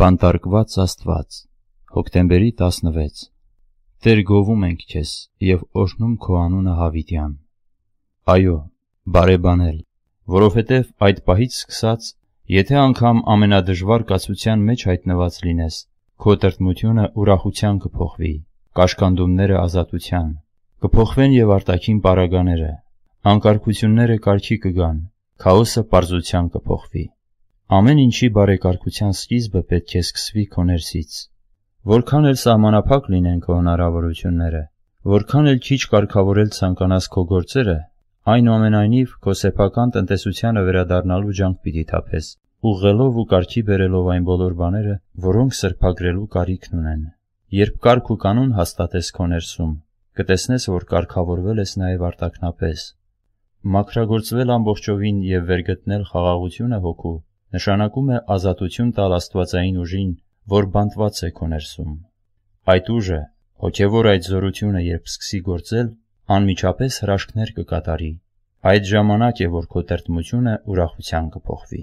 Բանտարկված Աստված Հոկտեմբերի 16 Տեր գովում ենք քեզ եւ օրհնում քո անունը հավիտյան։ Այո, բարեբանել, որովհետեւ այդ պահից սկսած, եթե անգամ ամենադժվար կացության մեջ հայտնված լինես, քո տրտմությունը ուրախության կփոխվի, կաշկանդումները ազատության, կփոխվեն եւ արտաքին պարագաները, անկարգությունները կարգի կգան, քաոսը պարզության կփոխվի։ Ամեն ինչի բարեկարգության սկիզբը պետք է սկսվի քո ներսից։ Որքան էլ սահմանափակ լինեն քո հնարավորությունները, որքան էլ քիչ կարգավորել ցանկանաս քո գործերը, այնուամենայնիվ քո սեփական տնտեսությանը վերադառնալու ջանք պիտի թափես, ուղղելով ու կարգի բերելով այն բոլոր բաները, որոնք սրբագրելու կարիքն ունեն։ Երբ կարգ ու կանոն հաստատես քո ներսում, կտեսնես, որ կարգավորվել ես նաև արտաքնապես։ Մաքրագործվել ամբողջովին եւ վերգտնել խաղաղությունը հոգու նշանակում է ազատություն տալ Աստվածային ուժին, որ բանտված է քո ներսում։ Այդ ուժը, հոգևոր այդ զորությունը, երբ սկսի գործել, անմիջապես հրաշքներ կկատարի։ Այդ ժամանակ է, որ քո տրտմությունը ուրախության կփոխվի։